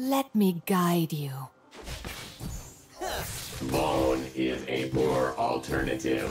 Let me guide you. Bone is a poor alternative.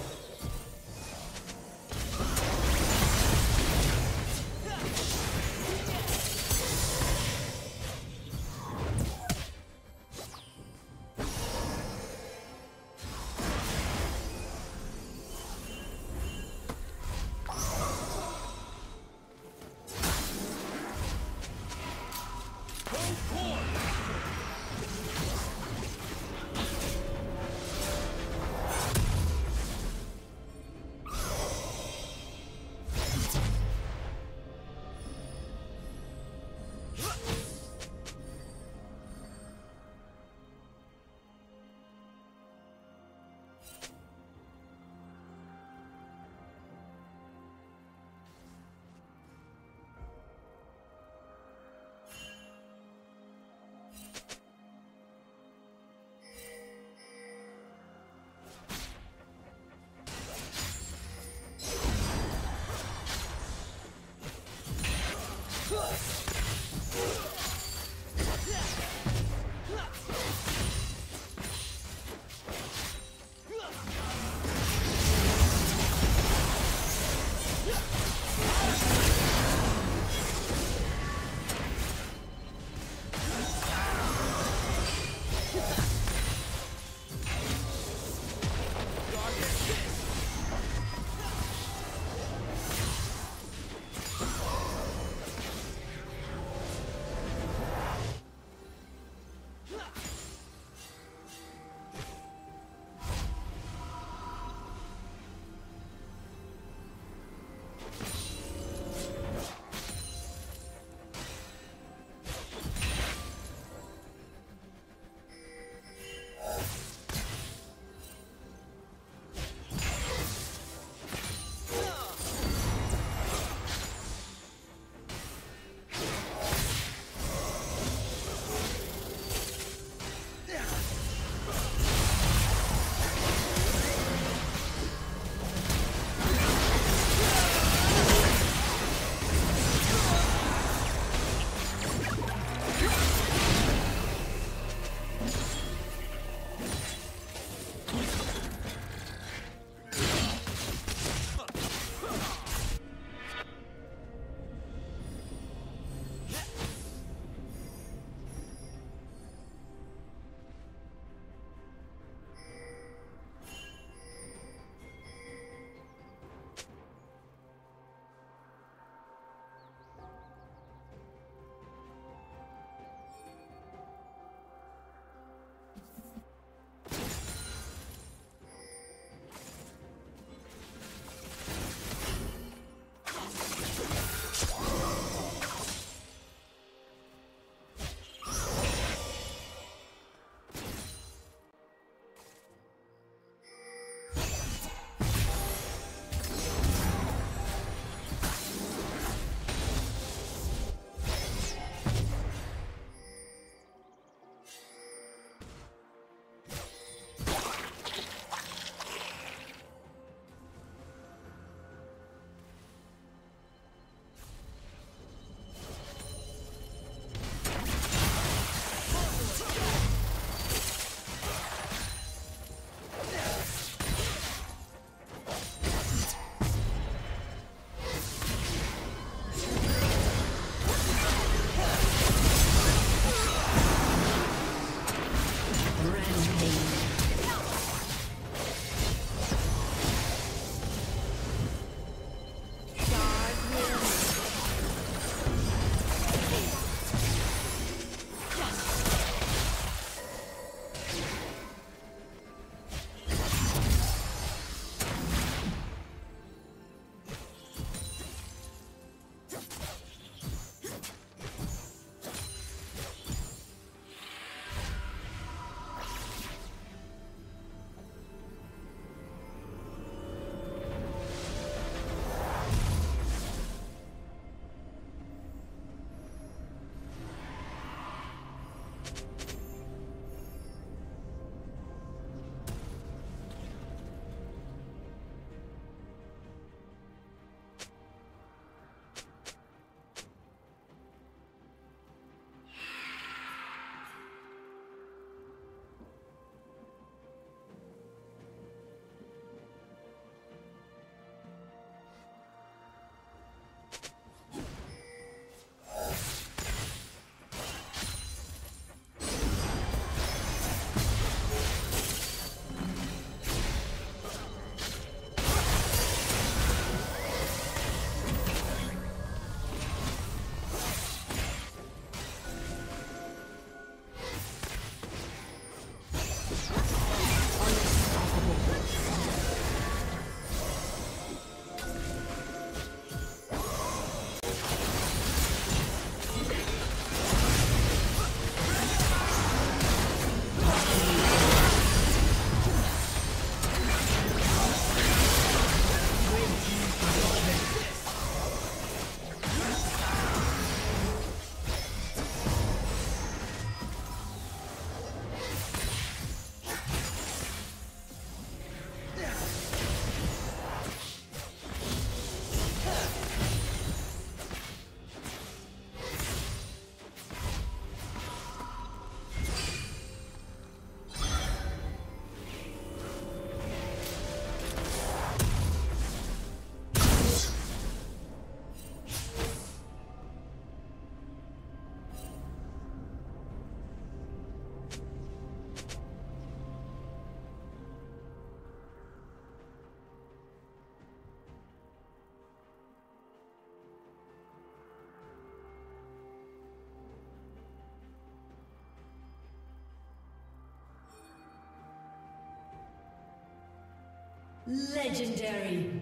Legendary.